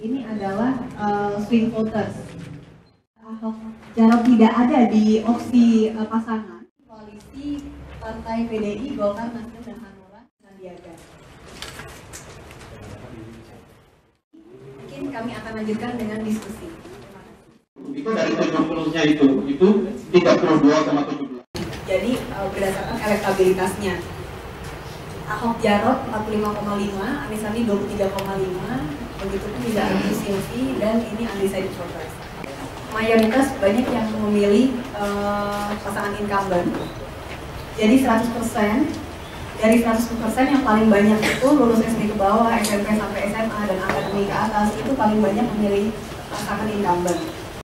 ini adalah uh, swing voters. Ahok Jarot tidak ada di opsi uh, pasangan koalisi Partai PDI, Golkar, Nasdem, dan Hanura Sandiaga. Mungkin kami akan lanjutkan dengan diskusi. Itu dari 70-nya itu, itu 32,17. Jadi uh, berdasarkan elektabilitasnya, Ahok Jarot 45,5, Anies Sandi 23,5, begitu pun juga Agus Silvi dan ini undecided voters. Mayoritas banyak yang memilih uh, pasangan incumbent. Jadi 100% dari 100% yang paling banyak itu lulus SD ke bawah, SMP sampai SMA dan akademi ke atas itu paling banyak memilih pasangan incumbent.